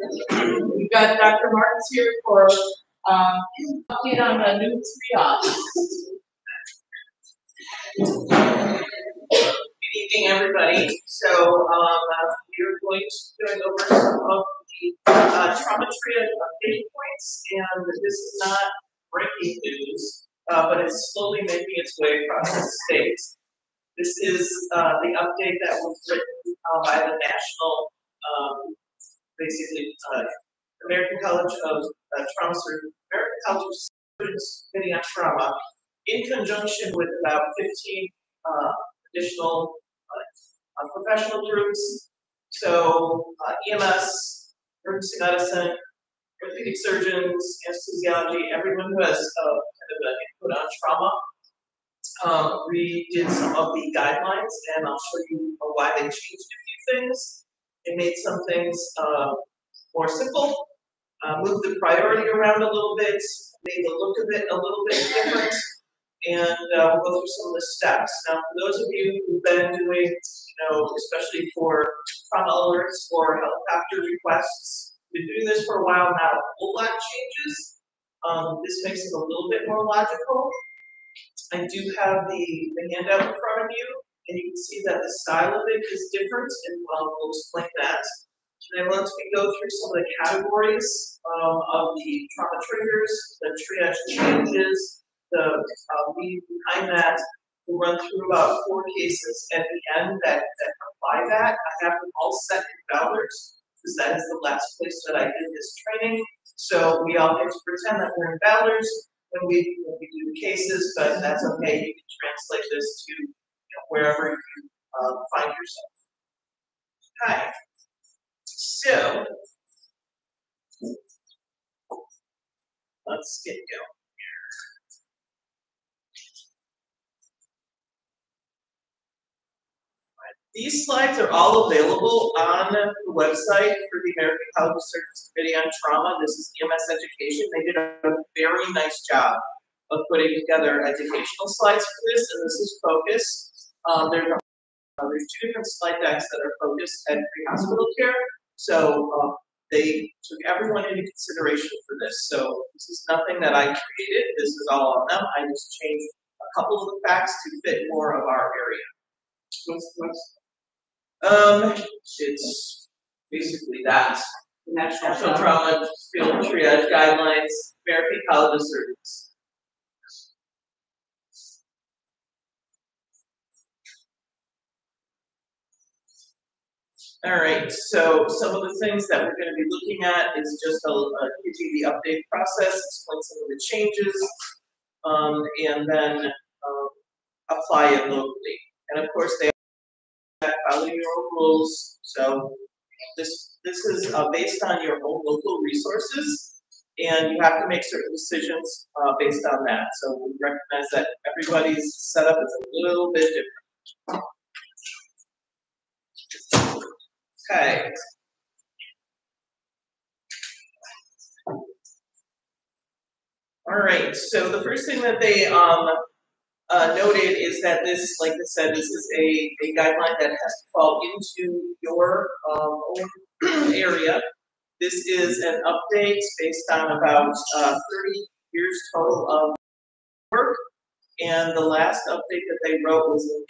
We've got Dr. Martens here for, um, update on the new triage. Good evening, everybody. So, um, uh, we're going to go over some of the, uh, trauma triage update points, and this is not breaking news, uh, but it's slowly making its way across the state. This is, uh, the update that was written, uh, by the National, um, basically, uh, American College of uh, Trauma Surgeons, American College of Surgeons Committee on Trauma, in conjunction with about fifteen, uh, additional, uh, professional groups. So, uh, EMS, emergency medicine, orthopedic surgeons, anesthesiology, everyone who has, uh, kind of an input on trauma. Um, we did some of the guidelines, and I'll show you why they changed a few things. They made some things, uh, more simple, uh, moved the priority around a little bit, made the look of it a little bit different, and uh, we'll go through some of the steps. Now, for those of you who've been doing, you know, especially for trauma alerts or helicopter requests, we've been doing this for a while now, a whole lot changes. Um, this makes it a little bit more logical. I do have the, the handout in front of you, and you can see that the style of it is different, and I'll we'll explain that. And I want to go through some of the categories um, of the trauma triggers, the triage changes, the uh, lead behind that. We'll run through about four cases at the end that, that apply that. I have them all set in Ballers because that is the last place that I did this training. So we all get to pretend that we're in Ballers when we, when we do cases, but that's okay. You can translate this to wherever you uh, find yourself. Hi. So, let's get going. These slides are all available on the website for the American College of Surgeons Committee on Trauma. This is EMS Education. They did a very nice job of putting together educational slides for this, and this is focused. Um, there's, uh, there's two different slide decks that are focused at pre-hospital care. So uh, they took everyone into consideration for this. So this is nothing that I created. This is all on them. I just changed a couple of the facts to fit more of our area. What's, what's um, it's basically that. National National Trauma Field Triage Guidelines, American College of Surgeons. All right, so some of the things that we're going to be looking at is just a, a the update process, explain some of the changes, um, and then um, apply it locally. And of course, they follow your own rules. So this this is uh, based on your own local resources, and you have to make certain decisions uh, based on that. So we recognize that everybody's setup is a little bit different. Okay. All right, so the first thing that they um, uh, noted is that this, like I said, this is a, a guideline that has to fall into your um, area. This is an update based on about uh, 30 years total of work. And the last update that they wrote was in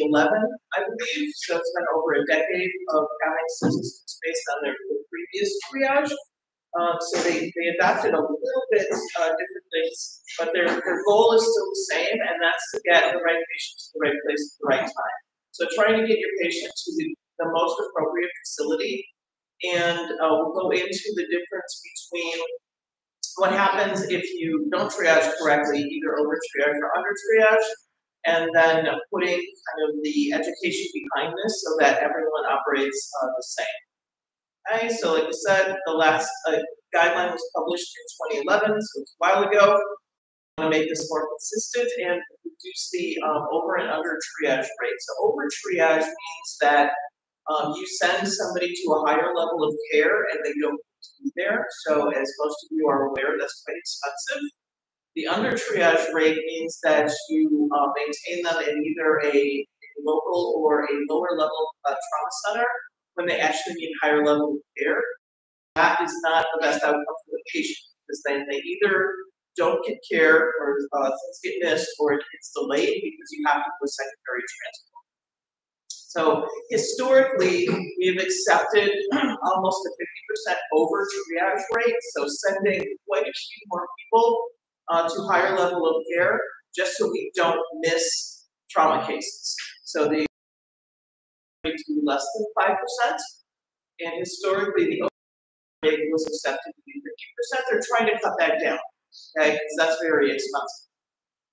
2011, I believe. So it's been over a decade of counting statistics based on their previous triage. Um, so they, they adopted a little bit uh, different things, but their, their goal is still the same, and that's to get the right patient to the right place at the right time. So trying to get your patient to the, the most appropriate facility, and uh, we'll go into the difference between what happens if you don't triage correctly, either over triage or under triage, and then putting kind of the education behind this so that everyone operates uh, the same. Okay, so like I said, the last uh, guideline was published in 2011, so it's a while ago. I want to make this more consistent and reduce the um, over and under triage rate. So over triage means that um, you send somebody to a higher level of care and they don't there. So as most of you are aware, that's quite expensive. The under triage rate means that you uh, maintain them in either a, local or a lower level uh, trauma center when they actually need higher level care. that is not the best outcome for the patient, because then they either don't get care or uh, things get missed, or it gets delayed because you have to do a secondary transport. So historically, we have accepted almost a fifty percent over triage rate, so sending quite a few more people uh, to higher level of care, just so we don't miss trauma cases. So the rate to be less than five percent, and historically, the rate was accepted to be fifty percent, they're trying to cut that down, okay, because that's very expensive.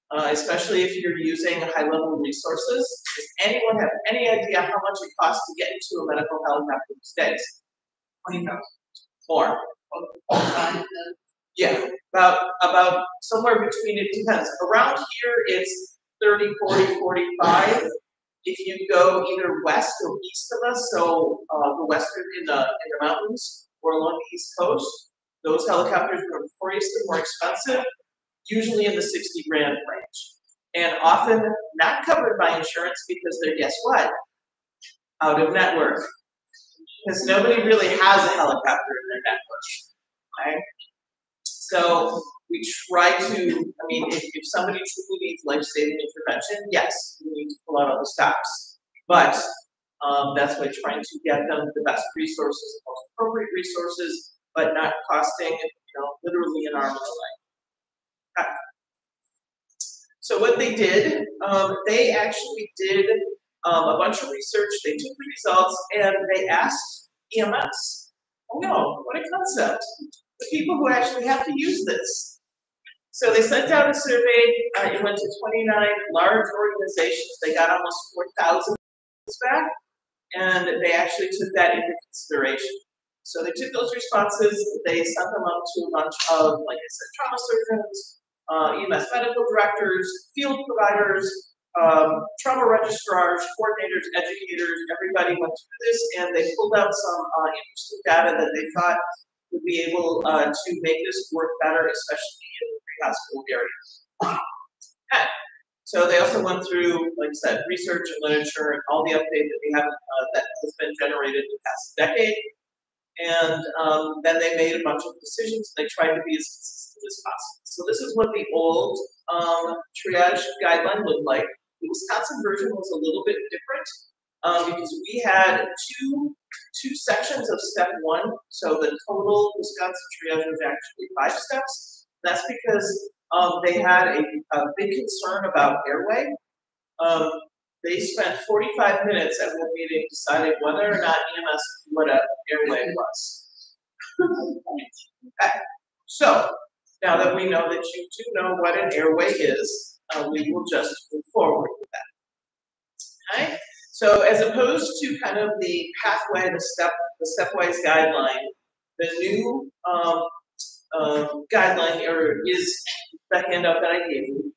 Uh, especially if you're using high-level resources. Does anyone have any idea how much it costs to get into a medical helicopter these days? Twenty thousand. More. Yeah, about, about somewhere between, it depends. Around here, it's 30, 40, 45. If you go either west or east of us, so, uh, the western in the, in the mountains or along the east coast, those helicopters are notoriously more expensive, usually in the sixty grand range. And often not covered by insurance because they're, guess what? Out of network. Because nobody really has a helicopter in their network, right? So we try to, I mean, if, if somebody truly needs life-saving intervention, yes, we need to pull out all the stops. But, um, that's why trying to get them the best resources, the most appropriate resources, but not costing, you know, literally an arm and a leg. So what they did, um, they actually did, um, a bunch of research, they took the results, and they asked EMS. Oh no, what a concept the people who actually have to use this. So they sent out a survey, uh, it went to twenty-nine large organizations, they got almost four thousand back, and they actually took that into consideration. So they took those responses, they sent them out to a bunch of, like I said, trauma surgeons, uh, EMS medical directors, field providers, um, trauma registrars, coordinators, educators, everybody went through this, and they pulled out some, uh, interesting data that they thought would be able uh, to make this work better, especially in the pre-hospital areas. Okay. So they also went through, like I said, research and literature and all the update that we have uh, that has been generated in the past decade. And um, then they made a bunch of decisions. They tried to be as consistent as possible. So this is what the old um, triage guideline looked like. The Wisconsin version was a little bit different um, because we had two two sections of step one. So the total Wisconsin triage was actually five steps. That's because um, they had a, a big concern about airway. They spent 45 minutes at one meeting deciding whether or not EMS what an airway was. So now that we know that you do know what an airway is, uh, we will just move forward with that. Okay. So as opposed to kind of the pathway, the step, the stepwise guideline, the new um, uh, guideline or is the handout that I gave you,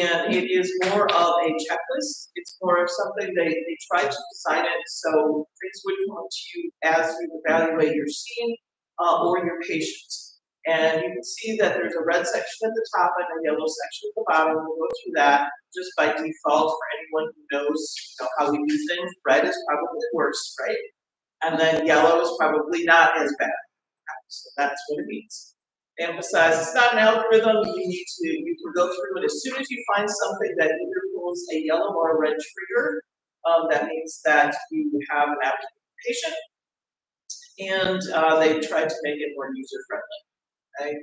and it is more of a checklist. It's more of something they, they try to design it so things would come to you as you evaluate your scene uh, or your patients. And you can see that there's a red section at the top and a yellow section at the bottom. We'll go through that just by default for anyone who knows you know, how we do things. Red is probably worse, right? And then yellow is probably not as bad. So that's what it means. Emphasize it's not an algorithm. You need to you can go through it as soon as you find something that either pulls a yellow or a red trigger. Um, that means that you have an applicant patient, and uh, they tried to make it more user friendly. Okay?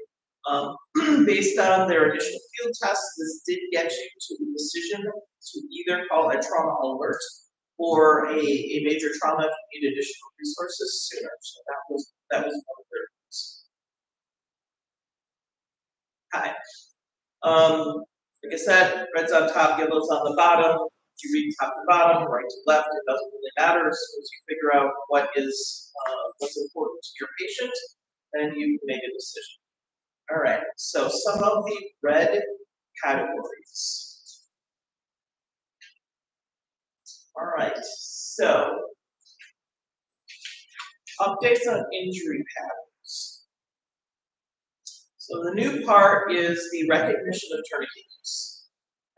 Um, based on their initial field tests, this did get you to the decision to either call a trauma alert or a, a major trauma if you need additional resources sooner. So that was that was one of their things. Hi. Um, like I said, red's on top, yellow's on the bottom. You read top to bottom, right to left, it doesn't really matter. So as you figure out what is uh, what's important to your patient, then you make a decision. All right, so some of the red categories. All right, so updates on injury patterns. So the new part is the recognition of tourniquet use.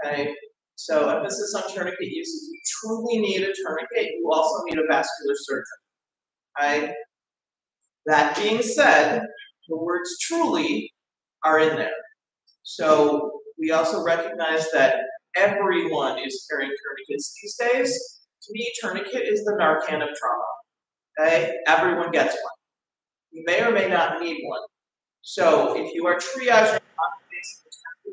Okay, so emphasis on tourniquet use. If you truly need a tourniquet, you also need a vascular surgeon. Okay, That being said, the words truly are in there. So we also recognize that everyone is carrying tourniquets these days. To me, tourniquet is the Narcan of trauma. Okay? Everyone gets one. You may or may not need one. So if you are triaging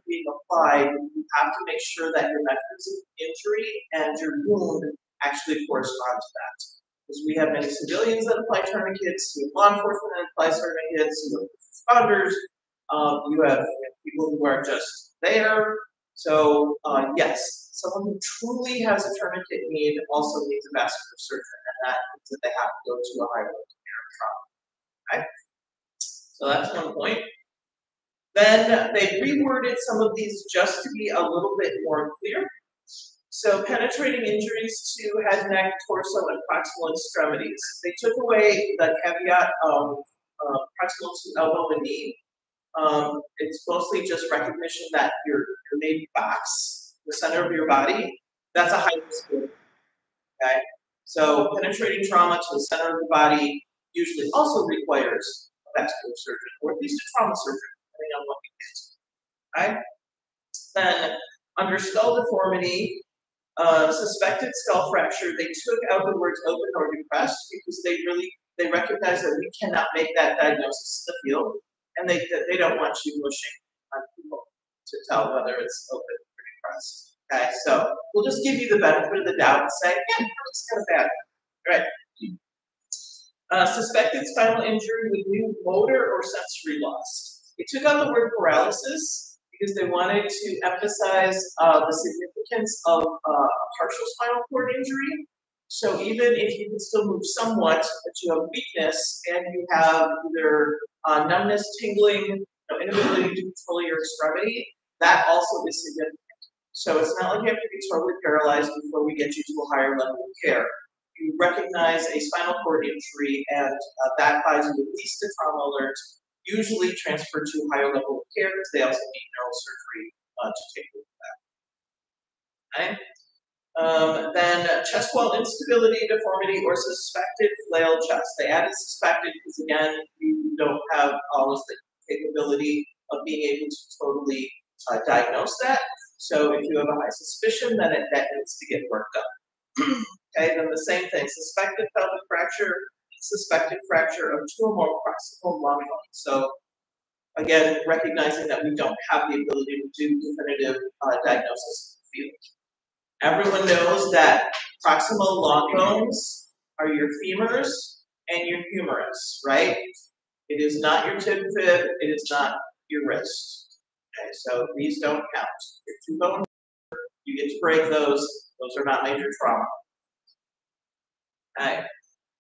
being applied, you have to make sure that your mechanism of injury and your wound actually correspond to that. Because we have many civilians that apply tourniquets, we have law enforcement that applies tourniquets, you have responders, um, you have people who are just there. So uh, yes, someone who truly has a tourniquet need also needs a vascular surgeon, and that means that they have to go to a high level care trauma. Okay? So that's one point. Then they reworded some of these just to be a little bit more clear. So penetrating injuries to head, neck, torso, and proximal extremities. They took away the caveat of uh, proximal to elbow and knee. Um, it's mostly just recognition that your, your main box, the center of your body, that's a high risk. Okay? So penetrating trauma to the center of the body usually also requires vascular surgeon, or at least a trauma surgeon, depending on what you get. Okay? Then under skull deformity, uh, suspected skull fracture, they took out the words open or depressed because they really they recognize that we cannot make that diagnosis in the field, and they they don't want you pushing on people to tell whether it's open or depressed. Okay, so we'll just give you the benefit of the doubt and say, yeah, it's kind of bad. All right. Uh, suspected spinal injury with new motor or sensory loss. They took out the word paralysis because they wanted to emphasize uh, the significance of uh, partial spinal cord injury. So even if you can still move somewhat, but you have weakness and you have either uh, numbness, tingling, know, inability to control your extremity, that also is significant. So it's not like you have to be totally paralyzed before we get you to a higher level of care. You recognize a spinal cord injury, and uh, that buys you at least a trauma alert, usually transferred to higher level of care because they also need neurosurgery uh, to take look at that. Okay? Um, then chest wall instability, deformity, or suspected flail chest. They added suspected because again, you don't have always the capability of being able to totally uh, diagnose that. So if you have a high suspicion, then it, that needs to get worked up. okay, then the same thing, suspected pelvic fracture, suspected fracture of two or more proximal long bones. So again, recognizing that we don't have the ability to do definitive uh, diagnosis in the field. Everyone knows that proximal long bones are your femurs and your humerus, right? It is not your tib fib, it is not your wrist. Okay, so these don't count. Your two bone, you get to break those. Those are not major trauma. Okay.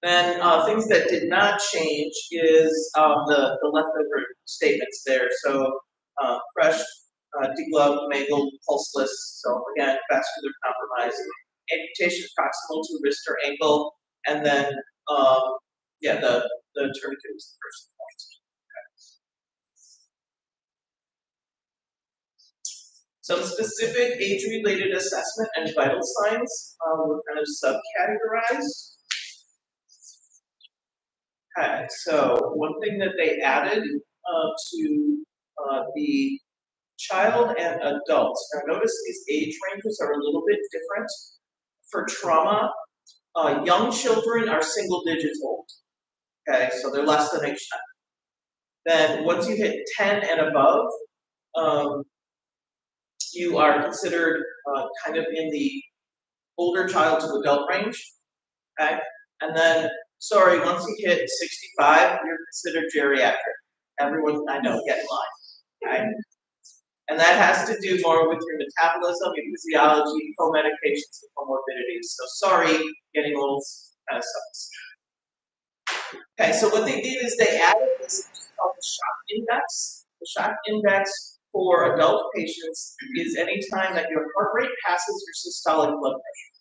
Then uh, things that did not change is um, the, the leftover statements there. So uh, fresh, uh, degloved, mangled, pulseless. So again, vascular compromise. Amputation proximal to wrist or ankle. And then, um, yeah, the, the tourniquet was the first point. Some specific age-related assessment and vital signs um, were kind of subcategorized. Okay, so one thing that they added uh, to uh, the child and adults. Now notice these age ranges are a little bit different. For trauma, uh, young children are single digits old. Okay, so they're less than age 10. Then once you hit 10 and above, um, you are considered uh, kind of in the older child to adult range. Okay? And then, sorry, once you hit 65, you're considered geriatric. Everyone I know get in line. Okay? And that has to do more with your metabolism, your physiology, co-medications, and comorbidities. So sorry, getting old kind of sucks. Okay, so what they did is they added this called the shock index. The shock index for adult patients is any time that your heart rate passes your systolic blood pressure.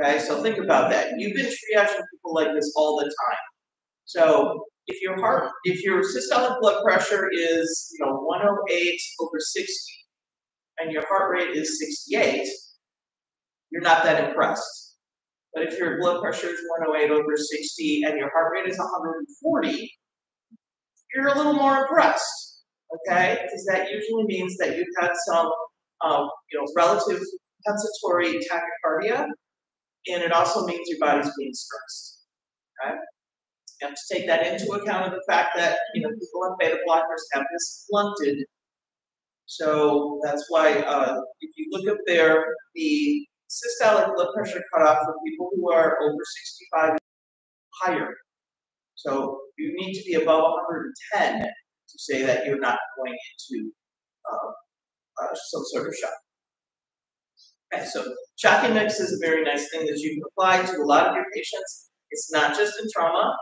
Okay, so think about that. You've been triaging people like this all the time. So if your heart, if your systolic blood pressure is you know 108 over 60, and your heart rate is 68, you're not that impressed. But if your blood pressure is 108 over 60 and your heart rate is 140, you're a little more impressed, okay? Because that usually means that you've had some, um, you know, relative compensatory tachycardia, and it also means your body's being stressed, okay? You have to take that into account of the fact that, you know, people on beta blockers have this blunted. So that's why, uh, if you look up there, the systolic blood pressure cutoff for people who are over sixty-five is higher. So you need to be above hundred and ten to say that you're not going into, uh, uh, some sort of shock. Okay, so shock index is a very nice thing that you can apply to a lot of your patients. It's not just in trauma,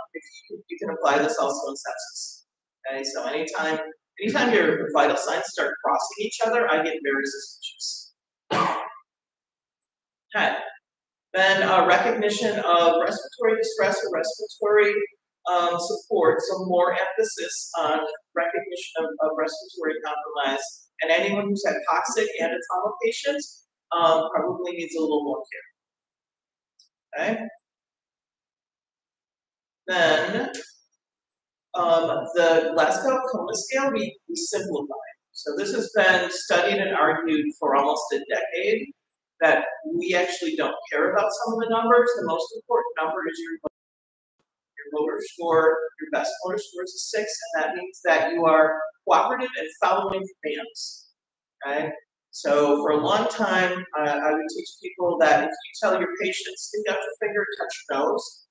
you, can apply this also in sepsis. Okay, so anytime, anytime your vital signs start crossing each other, I get very suspicious. Okay, then uh, recognition of respiratory distress or respiratory um, support, so more emphasis on recognition of, of respiratory compromise. And anyone who's had toxic and a trauma patient um, probably needs a little more care. Okay? Then, um, the Glasgow Coma Scale, we, we simplified. So this has been studied and argued for almost a decade, that we actually don't care about some of the numbers. The most important number is your your motor score, your best motor score is a six, and that means that you are cooperative and following commands. Okay? So for a long time, uh, I would teach people that if you tell your patient, stick out your finger, touch your nose,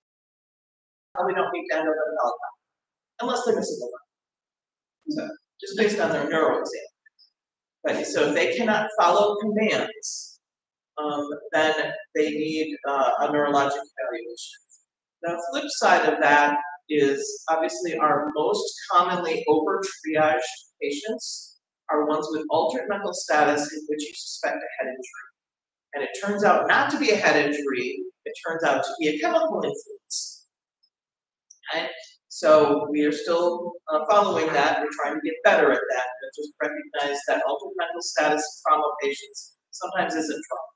probably don't need to end up a unless they're missing a leg. So just based on their neuro exam. But so if they cannot follow commands, um, then they need uh, a neurologic evaluation. The flip side of that is obviously our most commonly over triaged patients are ones with altered mental status in which you suspect a head injury. And it turns out not to be a head injury, it turns out to be a chemical influence. Okay? So we are still uh, following that. We're trying to get better at that, but just recognize that altered mental status in trauma patients sometimes isn't trauma.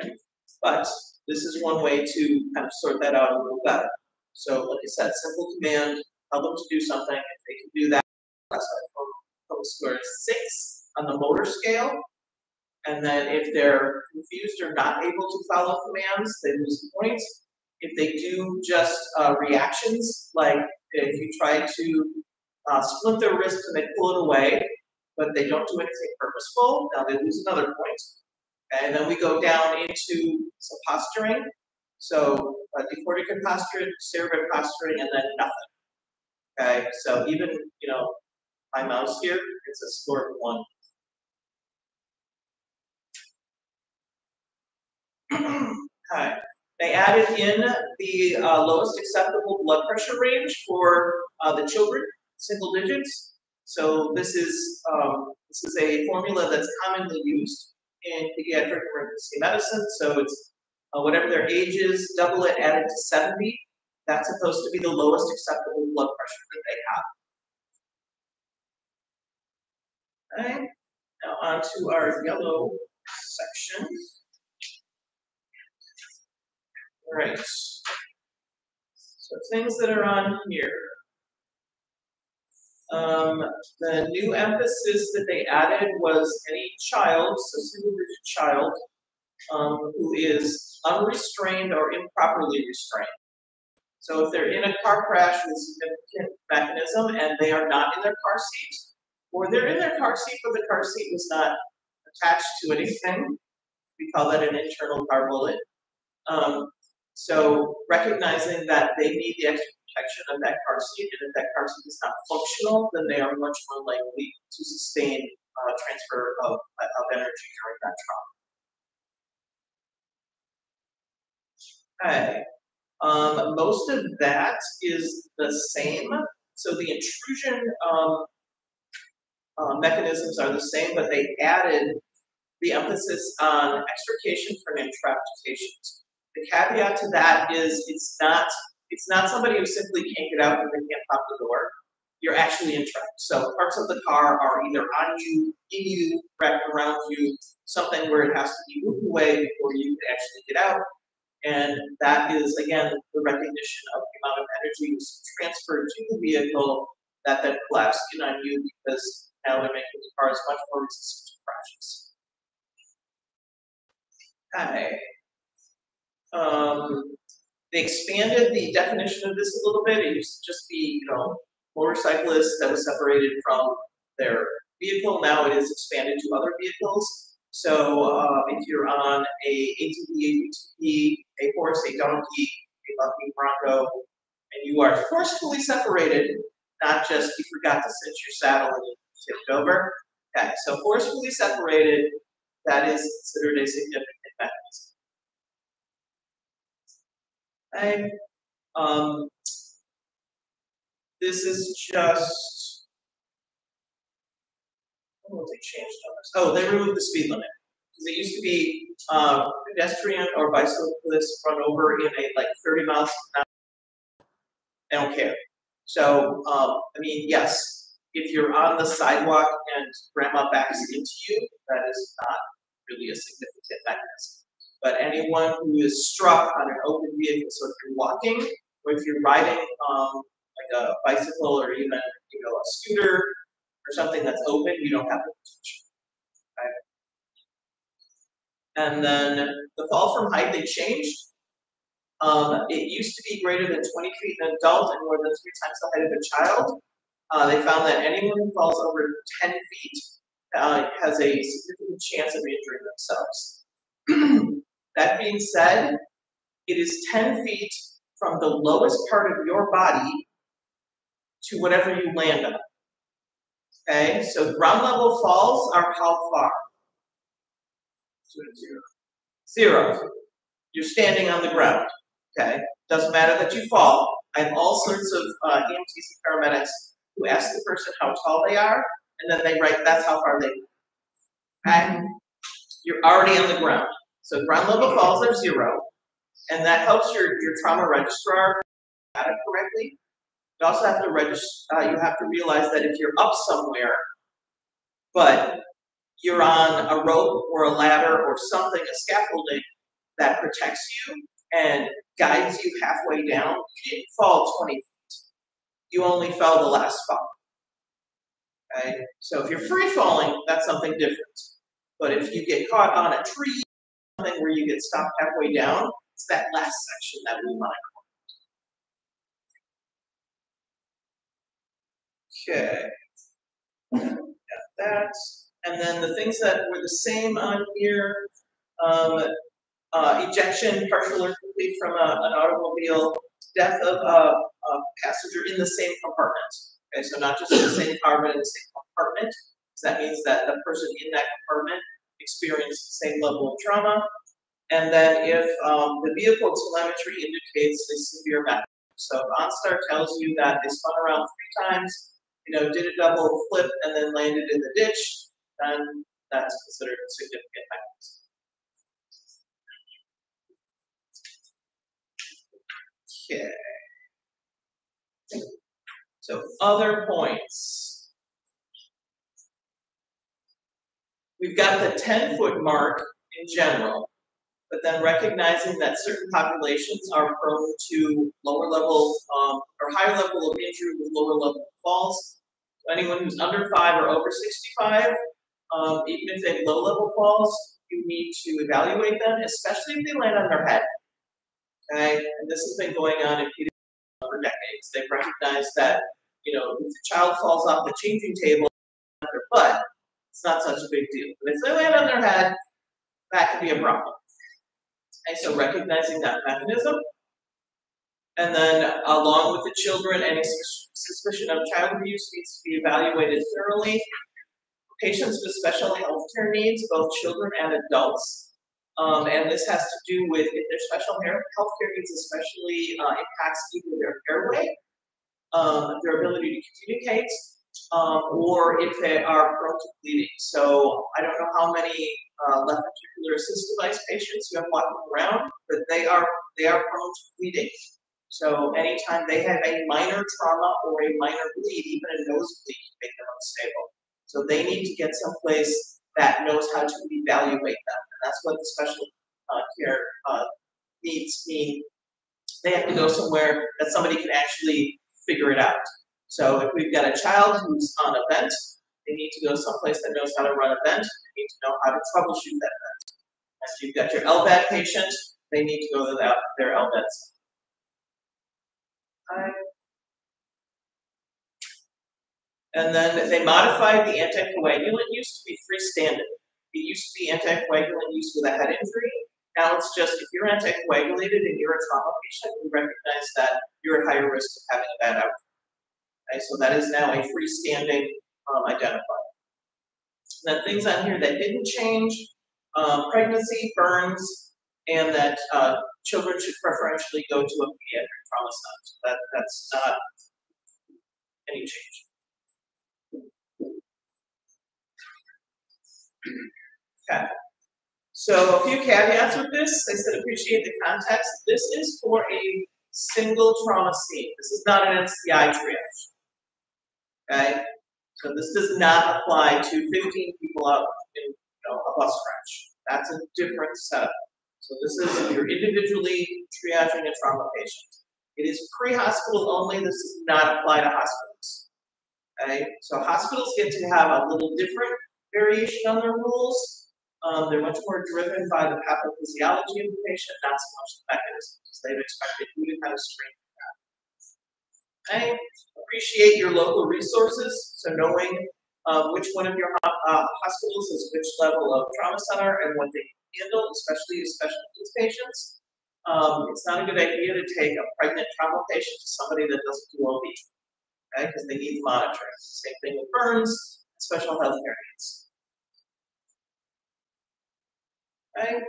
Okay? But this is one way to kind of sort that out a little better. So like I said, simple command, tell them to do something. If they can do that, score six on the motor scale. And then if they're confused or not able to follow commands, they lose points. If they do just uh, reactions, like if you try to uh, split their wrist and they pull it away, but they don't do anything purposeful, now they lose another point. And then we go down into some posturing. So uh, decorticate posturing, cerebral posturing, and then nothing. Okay, so even, you know, my mouse here, it's a score of one. okay. They added in the uh, lowest acceptable blood pressure range for uh, the children, single digits. So this is um, this is a formula that's commonly used in pediatric emergency medicine. So it's uh, whatever their age is, double it, add it to 70. That's supposed to be the lowest acceptable blood pressure that they have. Okay, now on to our yellow section. All right. So things that are on here. Um, the new emphasis that they added was any child, so single digit child, um, who is unrestrained or improperly restrained. So if they're in a car crash with significant mechanism and they are not in their car seat, or they're in their car seat but the car seat was not attached to anything, we call that an internal car bullet. Um, so recognizing that they need the extra protection of that car seat, and if that car seat is not functional, then they are much more likely to sustain uh, transfer of, of energy during that trauma. Okay. Um, most of that is the same. So the intrusion um, uh, mechanisms are the same, but they added the emphasis on extrication from entrapped patients. The caveat to that is it's not it's not somebody who simply can't get out and they can't pop the door. You're actually entrapped. So parts of the car are either on you, in you, wrapped around you, something where it has to be moved away before you can actually get out. And that is, again, the recognition of the amount of energy transferred to the vehicle that then collapse in on you because now they're making the cars much more resistant to crashes. Okay. Um, they expanded the definition of this a little bit. It used to just be, you know, motorcyclists that was separated from their vehicle. Now it is expanded to other vehicles. So uh, if you're on a ATV, a a horse, a donkey, a bucking bronco, and you are forcefully separated, not just you forgot to cinch your saddle and you tipped over. Okay, so forcefully separated, that is considered a significant mechanism. Okay. Um, this is just, what they? Oh, they removed the speed limit. Because it used to be, uh, pedestrian or bicyclist run over in a, like, thirty miles an hour. They don't care. So, um, I mean, yes, if you're on the sidewalk and grandma backs into you, that is not really a significant mechanism. But anyone who is struck on an open vehicle, so if you're walking, or if you're riding, um, like a bicycle or even, you know, a scooter or something that's open, you don't have to touch. Okay? And then the fall from height, they changed. Um, it used to be greater than 20 feet in an adult and more than three times the height of a child. Uh, they found that anyone who falls over 10 feet uh, has a significant chance of injuring themselves. that being said, it is 10 feet from the lowest part of your body to whatever you land on. Okay, so ground level falls are how far? Zero. Zero. You're standing on the ground. Okay, doesn't matter that you fall. I have all sorts of uh, EMTs and paramedics who ask the person how tall they are, and then they write that's how far they. Okay, you're already on the ground. So ground level falls are zero, and that helps your, your trauma registrar at it correctly. You also have to register. Uh, you have to realize that if you're up somewhere, but you're on a rope or a ladder or something, a scaffolding that protects you and guides you halfway down, you didn't fall 20 feet. You only fell the last fall. Okay? So if you're free falling, that's something different. But if you get caught on a tree, something where you get stopped halfway down, it's that last section that we want to Okay. Got that. And then the things that were the same on here, um, uh, ejection, partial or from a, an automobile, death of a, a, passenger in the same compartment. Okay, so not just in the same car, but in the same compartment. So that means that the person in that compartment experienced the same level of trauma. And then if um, the vehicle telemetry indicates a severe mechanism. So if OnStar tells you that they spun around three times, you know, did a double flip and then landed in the ditch, then that's considered a significant mechanism. Okay. So other points. We've got the 10 foot mark in general, but then recognizing that certain populations are prone to lower level um, or higher level of injury with lower level falls. So Anyone who's under five or over 65, um, even if they have low level falls, you need to evaluate them, especially if they land on their head. Okay, and this has been going on in pediatrics for decades. They've recognized that, you know, if the child falls off the changing table on their butt, it's not such a big deal. But if they land on their head, that could be a problem. Okay, so recognizing that mechanism, and then along with the children, any suspicion of child abuse needs to be evaluated thoroughly. Patients with special health care needs, both children and adults, um, and this has to do with if their special health care needs especially uh, impacts either their airway, um, their ability to communicate, um, or if they are prone to bleeding. So I don't know how many uh, left ventricular assist device patients you have walking around, but they are they are prone to bleeding. So anytime they have a minor trauma or a minor bleed, even a nosebleed can make them unstable. So they need to get someplace that knows how to evaluate them. That's what the special uh, care uh, needs mean. They have to go somewhere that somebody can actually figure it out. So if we've got a child who's on a vent, they need to go someplace that knows how to run a vent, they need to know how to troubleshoot that vent. If you've got your LVAD patient, they need to go to their LVADs. Alright. And then they modified the anticoagulant used to be freestanding. It used to be anticoagulant used with a head injury. Now it's just if you're anticoagulated and you're a trauma patient, we recognize that you're at higher risk of having a bad outcome. Okay, so that is now a freestanding um, identifier. Then things on here that didn't change, um, pregnancy, burns, and that uh, children should preferentially go to a pediatric trauma center. That, that's not any change. Okay. So a few caveats with this. I said appreciate the context. This is for a single trauma scene. This is not an MCI triage. Okay? So this does not apply to 15 people out in you know, a bus crash. That's a different setup. So this is if you're individually triaging a trauma patient. It is pre-hospital only. This does not apply to hospitals. Okay? So hospitals get to have a little different variation on their rules. Um, they're much more driven by the pathophysiology of the patient, not so much the mechanism, because they've expected you to kind of screen for that. Okay, appreciate your local resources, so knowing uh, which one of your uh, hospitals is which level of trauma center and what they handle, especially special needs patients. Um, it's not a good idea to take a pregnant trauma patient to somebody that doesn't do OB, okay, because they need monitoring. Same thing with burns, special health care needs. Okay?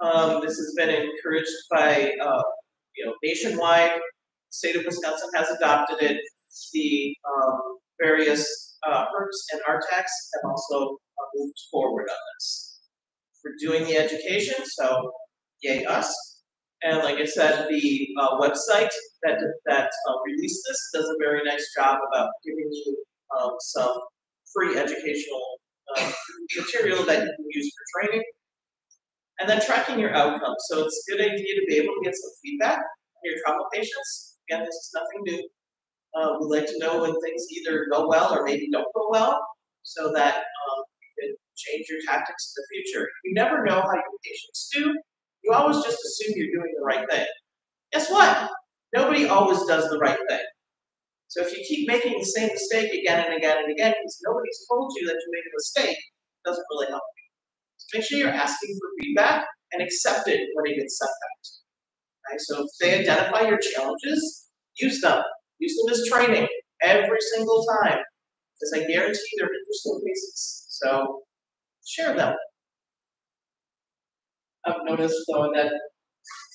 Um, this has been encouraged by, uh, you know, nationwide. State of Wisconsin has adopted it. The um, various uh, HERCs and RTACs have also uh, moved forward on this. We're doing the education, so yay us. And like I said, the uh, website that that uh, released this does a very nice job about giving you um, some free educational uh, material that you can use for training. And then tracking your outcomes. So it's a good idea to be able to get some feedback on your trauma patients. Again, this is nothing new. Uh, we like to know when things either go well or maybe don't go well, so that um, you can change your tactics in the future. You never know how your patients do. You always just assume you're doing the right thing. Guess what? Nobody always does the right thing. So if you keep making the same mistake again and again and again, because nobody's told you that you made a mistake, it doesn't really help make sure you're asking for feedback and accept it when it gets sent out. Right? So if they identify your challenges, use them. Use them as training every single time. Because I guarantee they're interesting cases. So share them. I've noticed though that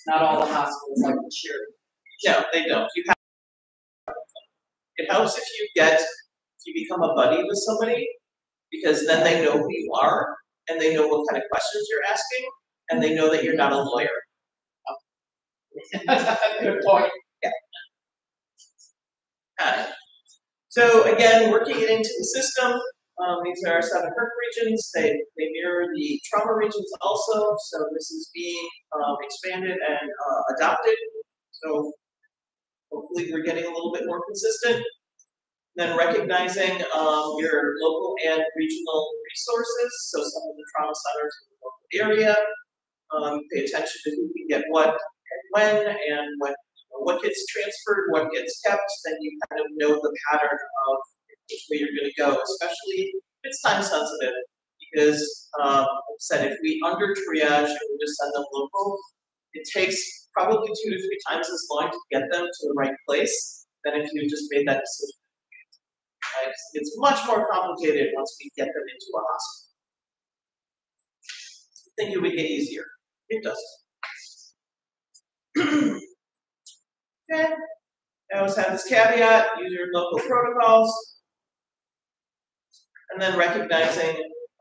not all the hospitals like to share. No, they don't. You have it helps if you get if you become a buddy with somebody because then they know who you are and they know what kind of questions you're asking and they know that you're not a lawyer. Good point. It. So again, working it into the system, um, these are our seven HERC regions. They, they mirror the trauma regions also. So this is being um, expanded and uh, adopted. So hopefully we're getting a little bit more consistent. Then recognizing um, your local and regional resources. So some of the trauma centers in the local area. Um, pay attention to who can get what and when and when what gets transferred, what gets kept, then you kind of know the pattern of which way you're going to go, especially if it's time sensitive. Because, um, like I said, if we under triage and we just send them local, it takes probably two to three times as long to get them to the right place than if you just made that decision. Right? It's much more complicated once we get them into a hospital. Think it would get easier. It doesn't. Okay. I always have this caveat, use your local protocols. And then recognizing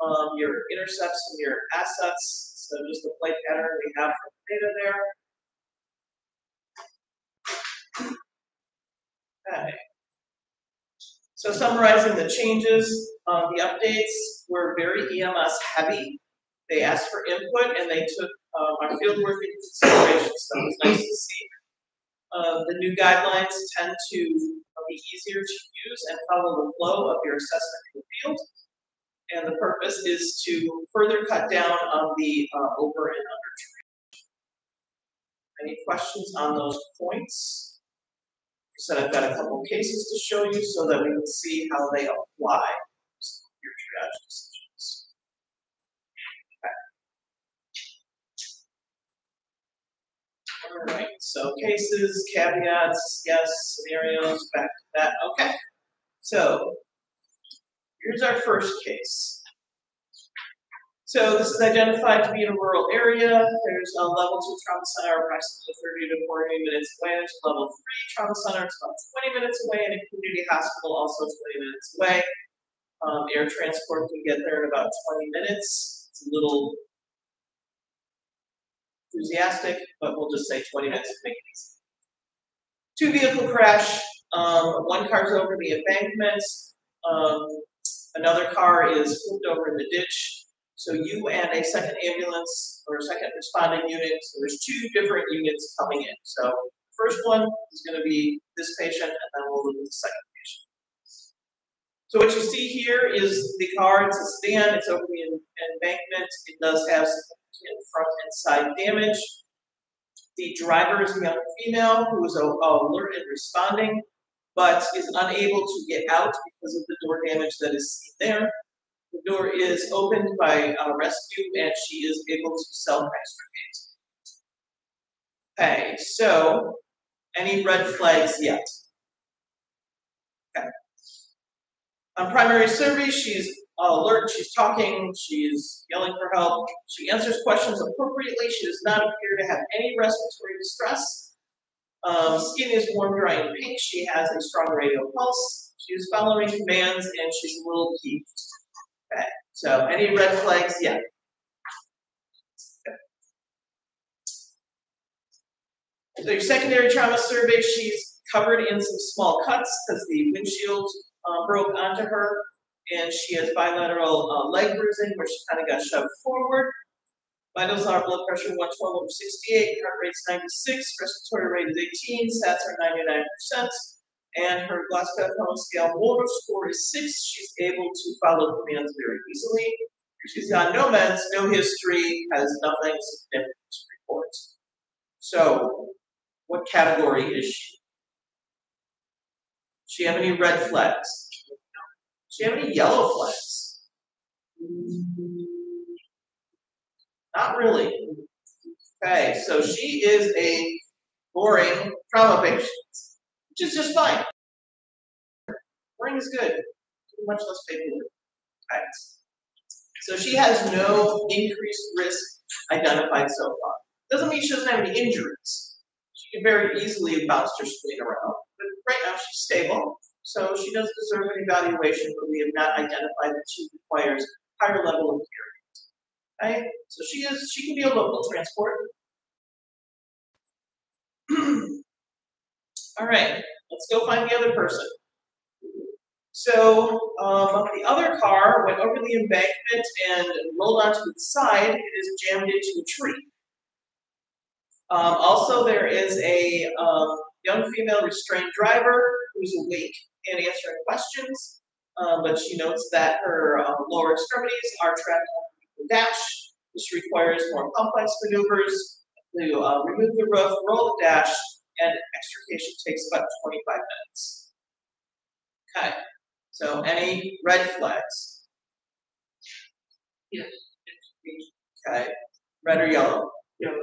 um, your intercepts and your assets. So just the plate pattern we have the data there. Okay. So summarizing the changes, um, the updates were very EMS heavy. They asked for input and they took um, our fieldwork into consideration, so it was nice to see Uh, the new guidelines tend to be easier to use and follow the flow of your assessment in the field. And the purpose is to further cut down on the uh, over and under tree. Any questions on those points? Said I've got a couple cases to show you so that we can see how they apply your triage decisions. All right, so cases, caveats, yes, scenarios, back to that. Okay, so here's our first case. So this is identified to be in a rural area. There's a level two trauma center approximately 30 to 40 minutes away. There's a level three trauma center, it's about 20 minutes away, and a community hospital also 20 minutes away. Um, air transport can get there in about 20 minutes. It's a little enthusiastic, but we'll just say 20 minutes to make it easy. Two vehicle crash. Um, one car's over the embankment. Um, another car is flipped over in the ditch. So you and a second ambulance or a second responding unit. So there's two different units coming in. So first one is going to be this patient, and then we'll look at the second patient. So what you see here is the car. It's a stand. It's over the embankment. It does have front and side damage. The driver is a young female who is alert and responding, but is unable to get out because of the door damage that is seen there. Door is opened by a rescue and she is able to self-extricate. Okay, so any red flags yet? Okay. On primary survey, she's alert, she's talking, she's yelling for help, she answers questions appropriately, she does not appear to have any respiratory distress. Um, skin is warm, dry, and pink, she has a strong radial pulse, she is following commands, and she's a little peeved. Okay, so any red flags Yeah. So your secondary trauma survey, she's covered in some small cuts because the windshield uh, broke onto her and she has bilateral uh, leg bruising where she kind of got shoved forward. Vitals are blood pressure 112 over 68, heart rate's 96, respiratory rate is 18, sats are 99%, and her Glasgow Scale motor score is 6. She's able to follow commands very easily. She's got no meds, no history, has nothing significant to report. So, what category is she? She have any red flags? You have any yellow flags? Not really. Okay, so she is a boring trauma patient, which is just fine. Boring is good. Much less painful. Right. So she has no increased risk identified so far. Doesn't mean she doesn't have any injuries. She can very easily bounce her spleen around, but right now she's stable. So she does deserve an evaluation, but we have not identified that she requires higher level of care. Right? So she is she can be a local transport. All right, let's go find the other person. So um, the other car went over the embankment and rolled onto the side. It is jammed into a tree. Um, also, there is a um, young female restrained driver who's awake and answering questions, um, but she notes that her um, lower extremities are trapped on the dash. This requires more complex maneuvers to uh, remove the roof, roll the dash, and extrication takes about 25 minutes. Okay, so any red flags? Yes. Okay, red or yellow? Yellow.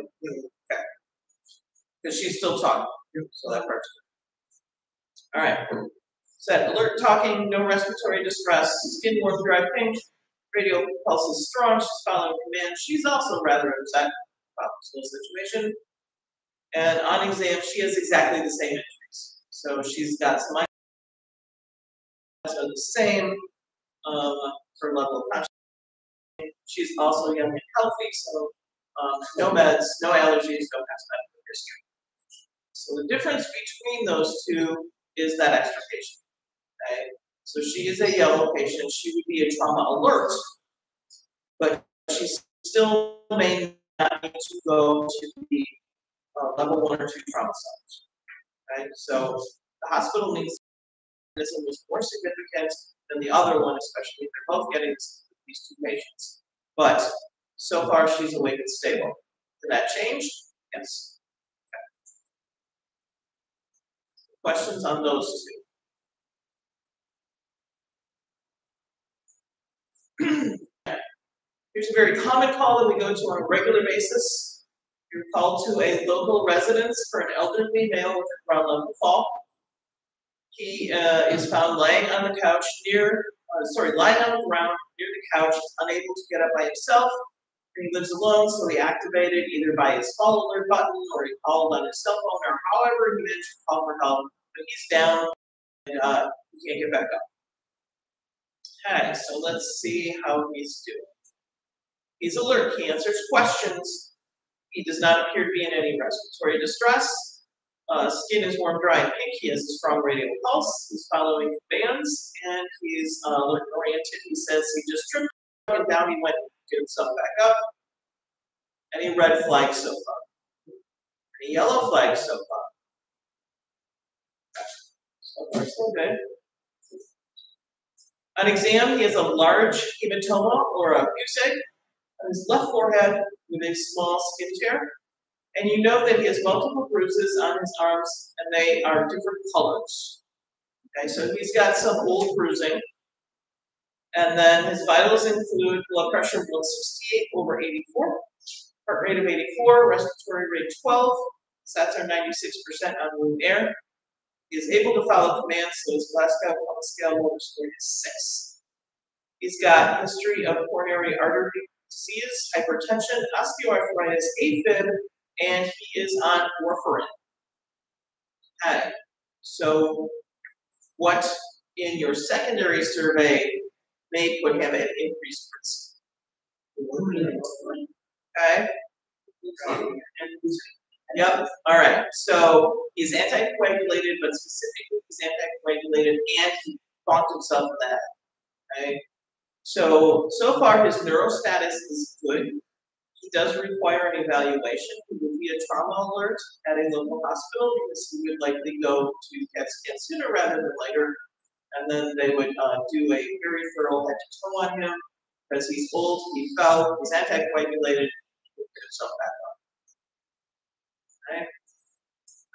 Okay. Because she's still talking, so that part's good. All right. Said alert talking, no respiratory distress, skin warm, dry pink, radial pulse is strong, she's following command. She's also rather upset about this whole situation. And on exam, she has exactly the same injuries. So she's got some the same um, her level of consciousness. She's also young and healthy, so um, no meds, no allergies, no past medical history. So the difference between those two is that extrication. Okay? So she is a yellow patient. She would be a trauma alert, but she still may not need to go to the uh, level one or two trauma centers. Okay, so the hospital needs, this was more significant than the other one, especially if they're both getting these two patients. But so far, she's awake and stable. Did that change? Yes. Okay. Questions on those two? Here's a very common call that we go to on a regular basis. You're called to a local residence for an elderly male with a level fall. He uh, is found laying on the couch near, uh, sorry, lying on the ground near the couch, unable to get up by himself. He lives alone, so he activated either by his fall alert button or he called on his cell phone or however he managed to call for help. But he's down and uh, he can't get back up. Okay, so let's see how he's doing. He's alert, he answers questions. He does not appear to be in any respiratory distress. Uh, skin is warm, dry, and pink. He has a strong radial pulse. He's following commands, and he's uh, oriented. He says he just tripped and down. He went and get himself back up. Any red flags so far? Any yellow flags so far? So far, so good. On exam, he has a large hematoma or a goose egg on his left forehead with a small skin tear. And you know that he has multiple bruises on his arms and they are different colors. Okay, so he's got some old bruising. And then his vitals include blood pressure of 168 over 84, heart rate of 84, respiratory rate 12, sats are 96% on room air. He is able to follow commands, so his Glasgow Public Scale motor score is 6. He's got history of coronary artery disease, hypertension, osteoarthritis, AFib, and he is on warfarin. Okay, so what in your secondary survey may put him at increased risk? Okay. Yep, all right. So he's anticoagulated, but specifically he's anticoagulated and he talked himself that. Okay. So, so far his neurostatus is good. He does require an evaluation. He would be a trauma alert at a local hospital because he would likely go to CAT scan sooner rather than later. And then they would uh, do a very thorough head to toe on him because he's old, he fell, he's anticoagulated, he would get himself back up. Okay?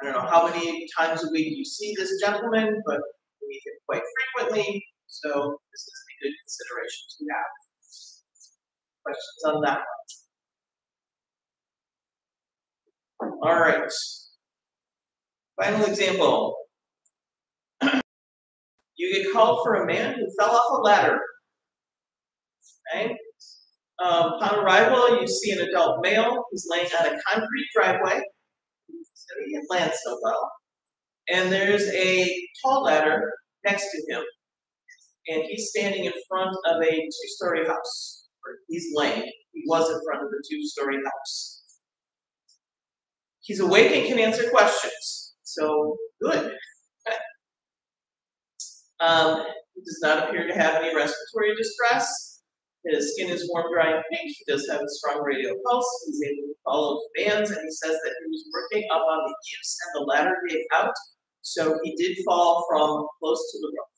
I don't know how many times a week you see this gentleman, but we meet him quite frequently, so this is good consideration to have. Questions on that one? All right. Final example. You get called for a man who fell off a ladder. Okay? Um, upon arrival, you see an adult male who's laying on a concrete driveway. So he lands so well. And there's a tall ladder next to him. And he's standing in front of a two-story house. He's laying. He was in front of the two-story house. He's awake and can answer questions. So good. Um, he does not appear to have any respiratory distress. His skin is warm, dry, and pink. He does have a strong radial pulse. He's able to follow commands, and he says that he was working up on the eaves and the ladder gave out, so he did fall from close to the roof.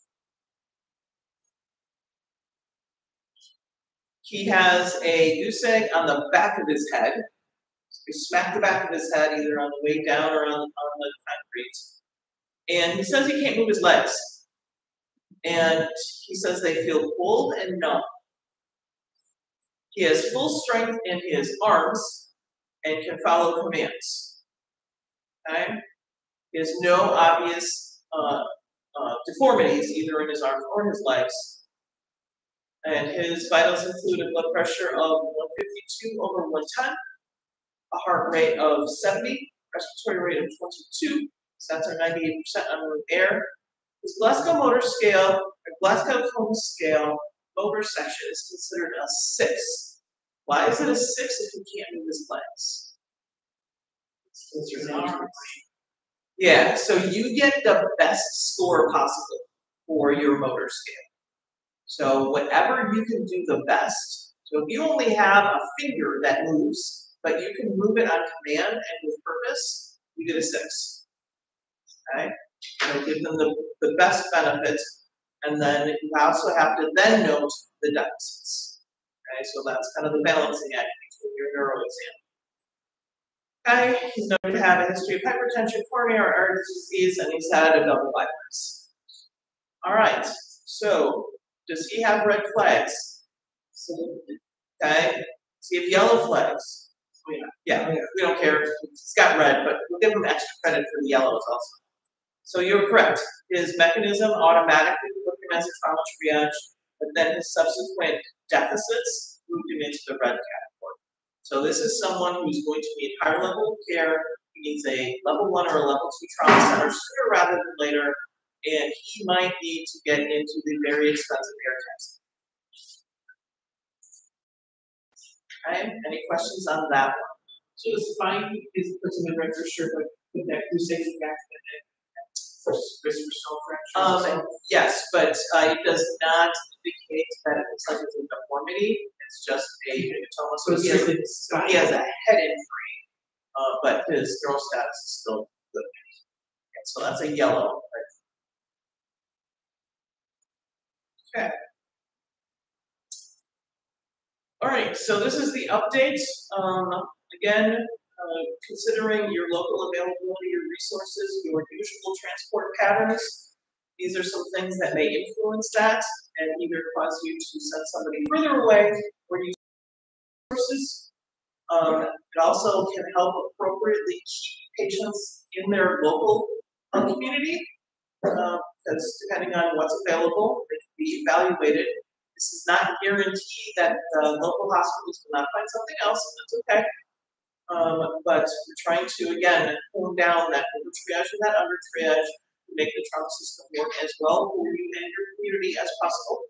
He has a goose egg on the back of his head. He smacked the back of his head either on the way down or on, on the concrete. And he says he can't move his legs. And he says they feel cold and numb. He has full strength in his arms and can follow commands. Okay? He has no obvious uh, uh, deformities either in his arms or his legs. And his vitals include a blood pressure of 152 over 110, a heart rate of 70, respiratory rate of 22, sats are 98% on room air. His Glasgow motor scale, or Glasgow coma scale, motor section is considered a 6. Why is it a 6 if he can't move his legs? Yeah, so you get the best score possible for your motor scale. So whatever you can do the best. So if you only have a finger that moves, but you can move it on command and with purpose, you get a six. okay? You'll give them the, the best benefits, and then you also have to then note the deficits. Okay, so that's kind of the balancing act between your neuro exam. Okay, he's known to have a history of hypertension, coronary artery disease, and he's had a double bypass. All right, so does he have red flags? Okay, does he have yellow flags? Yeah, Yeah, we don't care, he's got red, but we'll give him extra credit for the yellows also. So you're correct, his mechanism automatically put him as a trauma triage, but then his subsequent deficits moved him into the red category. So this is someone who's going to need higher level of care, he needs a level one or a level two trauma center sooner rather than later, and he might need to get into the very expensive air test. Okay, any questions on that one? So it's fine, is puts them in red for sure, but with that crusading back cell fracture. Um, yes, but, uh, it does not indicate that it's like it's a deformity, it's just a hematoma, So he has, really he has a head injury, uh, but his neural status is still good. Okay, so that's a yellow. Okay. All right, so this is the update, um, again, uh, considering your local availability your resources, your usual transport patterns, these are some things that may influence that and either cause you to send somebody further away or use resources. Um, it also can help appropriately keep patients in their local community. Uh, because depending on what's available, they can be evaluated. This is not guaranteed that uh, local hospitals will not find something else, and that's okay. Um, but we're trying to, again, hone down that over triage and that under triage, to make the trauma system work as well for you and your community as possible.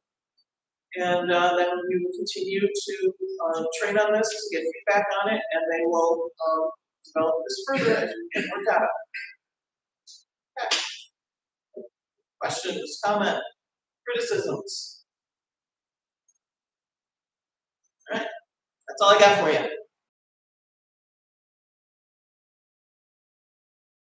And, uh, then we will continue to, uh, train on this, to get feedback on it, and they will, um, develop this further as we get more data. Okay. Questions, comment, criticisms? Alright, that's all I got for you.